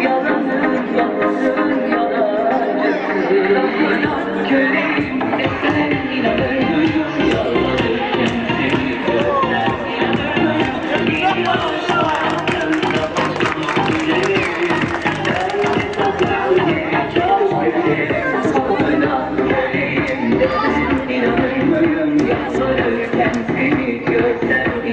Yalanın yalanın yalanın Köle